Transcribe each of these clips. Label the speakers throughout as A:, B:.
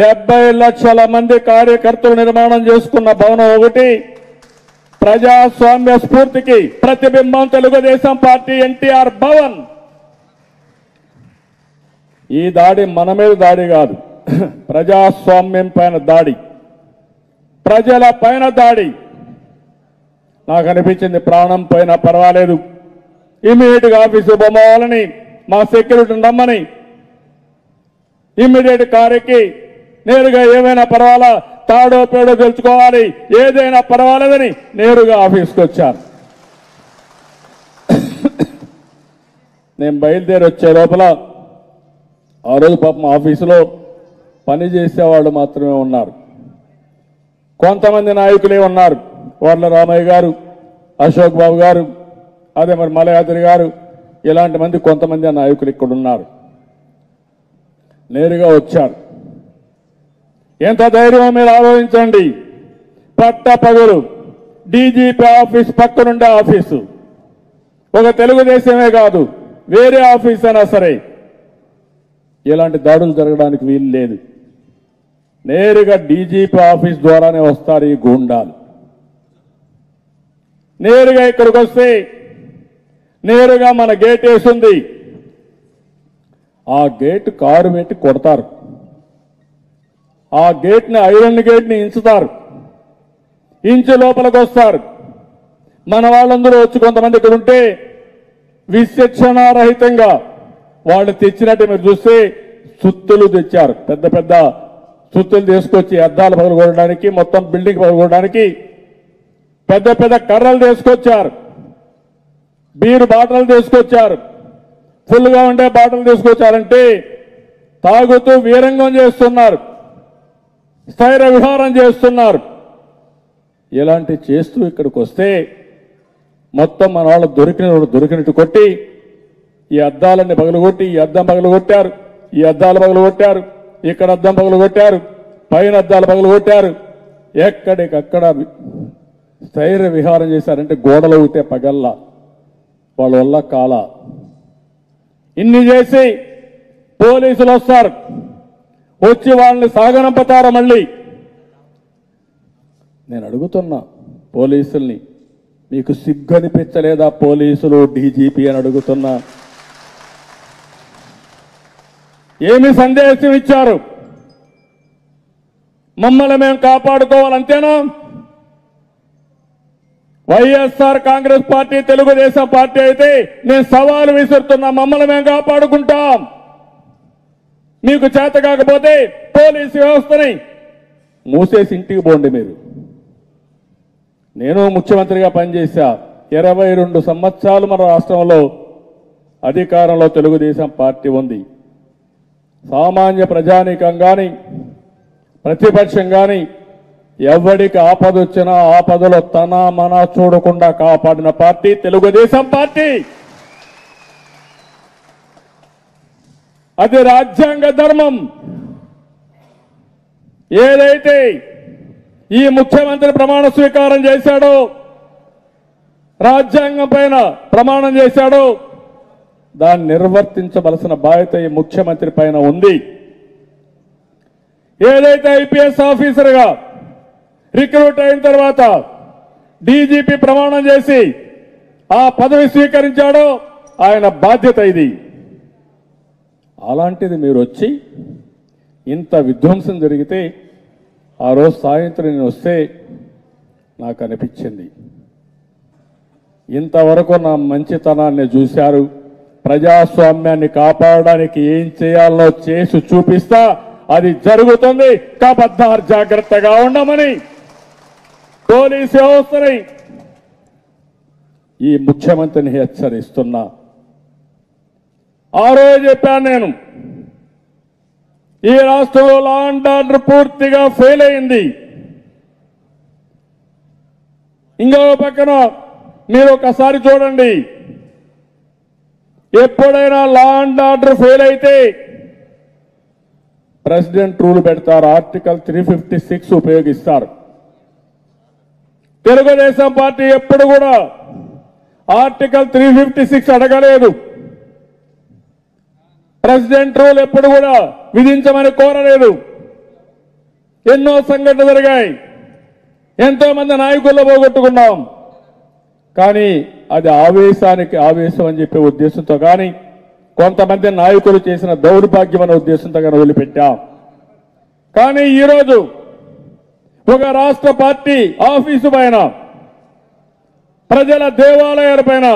A: డెబ్బై లక్షల మంది కార్యకర్తలు నిర్మాణం చేసుకున్న భవనం ఒకటి ప్రజాస్వామ్య స్ఫూర్తికి ప్రతిబింబం తెలుగుదేశం పార్టీ ఎన్టీఆర్ భవన్. ఈ దాడి మన మీద దాడి కాదు ప్రజాస్వామ్యం పైన దాడి ప్రజల పైన దాడి. నాకు అనిపించింది ప్రాణం పైన పర్వాలేదు. ఇమీడియట్గా ఆఫీసు బొమ్మవాలని మా సెక్యూరిటీని రమ్మని. ఇమ్మీడియట్ కార్యకి నేరుగా ఏమైనా పర్వాలా? తాడో పేడో తెలుసుకోవాలి ఏదైనా పర్వాలేదని నేరుగా ఆఫీస్కి వచ్చాను. నేను బయలుదేరి వచ్చే లోపల ఆ రోజు పాపం ఆఫీసులో పని చేసేవాళ్ళు మాత్రమే ఉన్నారు. కొంతమంది నాయకులే ఉన్నారు. వర్ల రామయ్య గారు అశోక్ బాబు గారు అదే మరి మలయాద్రి గారు ఇలాంటి మంది కొంతమంది నాయకులు ఇక్కడ ఉన్నారు. నేరుగా వచ్చారు. ఎంత ధైర్యం మీరు ఆలోచించండి. పట్ట పగులు డీజీపీ ఆఫీస్ పక్కనుండే ఆఫీసు. ఒక తెలుగుదేశమే కాదు వేరే ఆఫీస్ అయినా సరే. ఇలాంటి దాడులు జరగడానికి వీలు లేదు. నేరుగా డీజీపీ ఆఫీస్ ద్వారానే వస్తారు ఈ గూండాలు. నేరుగా ఇక్కడికి వస్తే నేరుగా మన గేట్ వేసింది. ఆ గేట్ కారు పెట్టి కొడతారు. ఆ గేట్ని ఐరన్ గేట్ని ఇంచుతారు. ఇంచు లోపలికి వస్తారు. మన వాళ్ళందరూ వచ్చి కొంతమంది ఇక్కడ ఉంటే విశిక్షణారహితంగా వాళ్ళు తెచ్చినట్టు మీరు చూస్తే సుత్తులు తెచ్చారు. పెద్ద పెద్ద సుత్తులు తీసుకొచ్చి అద్దాలు పగలగొడడానికి మొత్తం బిల్డింగ్ పగలగొడడానికి పెద్ద పెద్ద కర్రలు తీసుకొచ్చారు. బీరు బాటలు తీసుకొచ్చారు. ఫుల్గా ఉండే బాటలు తీసుకొచ్చారంటే తాగుతూ వీరంగం చేస్తున్నారు. స్థైర విహారం చేస్తున్నారు. ఇలాంటి చేస్తూ ఇక్కడికి వస్తే మొత్తం మన వాళ్ళు దొరికిన వాళ్ళు దొరికినట్టు కొట్టి ఈ అద్దాలన్నీ పగలగొట్టి ఈ అద్దం పగలగొట్టారు ఈ అద్దాలు పగలగొట్టారు ఇక్కడ అద్దం పగలగొట్టారు పైన అద్దాలు పగలగొట్టారు. ఎక్కడికక్కడ స్థైర్య విహారం చేశారంటే గోడలు ఉంటే పగల్లా వాళ్ళ వల్ల కాల. ఇన్ని చేసి పోలీసులు వస్తారు. వచ్చి వాళ్ళని సాగనంపుతారు మళ్ళీ? నేను అడుగుతున్నా పోలీసుల్ని మీకు సిగ్గు అనిపించలేదా పోలీసులు? డీజీపీ అని అడుగుతున్నా. ఏమి సందేశం ఇచ్చారు? మమ్మల్ని మేము కాపాడుకోవాలంతేనా? YSR Congress party Telugu Desam party అయితే నేను సవాలు విసురుతున్నా మమ్మల్ని మేము కాపాడుకుంటాం. మీకు చేత కాకపోతే పోలీసు వ్యవస్థని మూసేసి ఇంటికి పోండి మీరు. నేను ముఖ్యమంత్రిగా పనిచేశా ఇరవై రెండు సంవత్సరాలు మన రాష్ట్రంలో అధికారంలో తెలుగుదేశం పార్టీ ఉంది. సామాన్య ప్రజానీకం కానీ ప్రతిపక్షం కానీ ఎవడికి ఆపద వచ్చినా ఆపదలో తన మన చూడకుండా కాపాడిన పార్టీ తెలుగుదేశం పార్టీ. అది రాజ్యాంగ ధర్మం. ఏదైతే ఈ ముఖ్యమంత్రి ప్రమాణ స్వీకారం చేశాడో రాజ్యాంగం పైన ప్రమాణం చేశాడో దాన్ని నిర్వర్తించవలసిన బాధ్యత ఈ ముఖ్యమంత్రి పైన ఉంది. ఏదైతే ఐపీఎస్ ఆఫీసర్గా రిక్రూట్ అయిన తర్వాత డీజీపీ ప్రమాణం చేసి ఆ పదవి స్వీకరించాడో ఆయన బాధ్యత ఇది. అలాంటిది మీరు వచ్చి ఇంత విధ్వంసం జరిగితే ఆ రోజు సాయంత్రం నేను వస్తే నాకు అనిపించింది ఇంతవరకు నా మంచితనాన్ని చూశారు. ప్రజాస్వామ్యాన్ని కాపాడడానికి ఏం చేయాలో చేసి చూపిస్తా అది జరుగుతుంది. కబద్దార్ జాగ్రత్తగా ఉండమని పోలీస్ వ్యవస్థని ఈ ముఖ్యమంత్రిని హెచ్చరిస్తున్నా. ఆ రోజు చెప్పాను నేను. ఈ రాష్ట్రంలో లా అండ్ ఆర్డర్ పూర్తిగా ఫెయిల్ అయింది. ఇంకో పక్కన మీరు ఒకసారి చూడండి. ఎప్పుడైనా లా అండ్ ఆర్డర్ ఫెయిల్ అయితే ప్రెసిడెంట్ రూల్ పెడతారు. ఆర్టికల్ త్రీ ఫిఫ్టీ సిక్స్ ఉపయోగిస్తారు. తెలుగుదేశం పార్టీ ఎప్పుడు కూడా ఆర్టికల్ త్రీ ఫిఫ్టీ సిక్స్ అడగలేదు. ప్రెసిడెంట్ రూల్ ఎప్పుడు కూడా విధించమని కోరలేదు. ఎన్నో సంఘటనలు జరిగాయి. ఎంతో మంది నాయకుల్లో పోగొట్టుకున్నాం. కానీ అది ఆవేశానికి ఆవేశం అని చెప్పే ఉద్దేశంతో కానీ కొంతమంది నాయకులు చేసిన దౌర్భాగ్యం అనే ఉద్దేశంతో కానీ వదిలిపెట్టాం. కానీ ఈరోజు ఒక రాష్ట్ర పార్టీ ఆఫీసు పైన ప్రజల దేవాలయాల పైన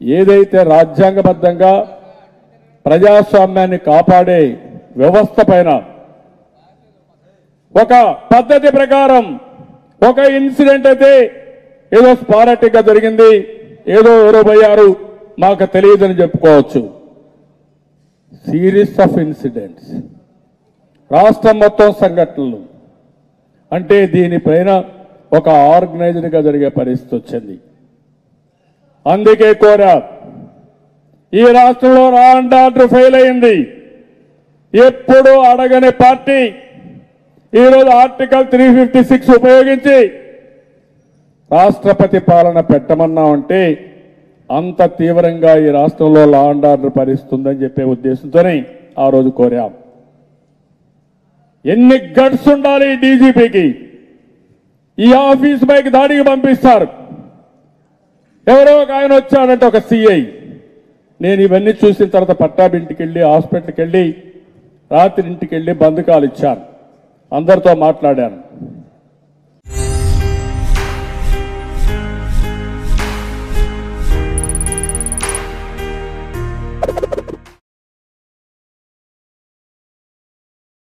A: ఏదైతే రాజ్యాంగబద్ధంగా ప్రజాస్వామ్యాన్ని కాపాడే వ్యవస్థ పైన ఒక పద్ధతి ప్రకారం ఒక ఇన్సిడెంట్ అయితే ఏదో స్పారటిక్గా జరిగింది ఏదో ఎవరో పోయారు మాకు తెలియదని చెప్పుకోవచ్చు. సిరీస్ ఆఫ్ ఇన్సిడెంట్స్ రాష్ట్రం మొత్తం సంఘటనలు. అంటే దీనిపైన ఒక ఆర్గనైజ్డ్గా జరిగే పరిస్థితి వచ్చింది. అందుకే కూడా ఈ రాష్ట్రంలో రా అండ్ ఆర్డర్ ఫెయిల్ అయింది. ఎప్పుడు అడగని పార్టీ ఈరోజు ఆర్టికల్ త్రీ ఫిఫ్టీ సిక్స్ ఉపయోగించి రాష్ట్రపతి పాలన పెట్టమన్నామంటే అంత తీవ్రంగా ఈ రాష్ట్రంలో లా అండ్ ఆర్డర్ పరిస్తుందని చెప్పే ఉద్దేశంతోనే ఆ రోజు కోరాం. ఎన్ని గడ్స్ ఉండాలి డీజీపీకి? ఈ ఆఫీస్ పైకి దాడికి పంపిస్తారు. ఎవరో ఒక ఆయన వచ్చాడంటే ఒక సిఐ. నేను ఇవన్నీ చూసిన తర్వాత పట్టాబింటికి వెళ్ళి హాస్పిటల్కి వెళ్ళి రాత్రి ఇంటికి వెళ్ళి బంధకాలు ఇచ్చాను అందరితో మాట్లాడాను.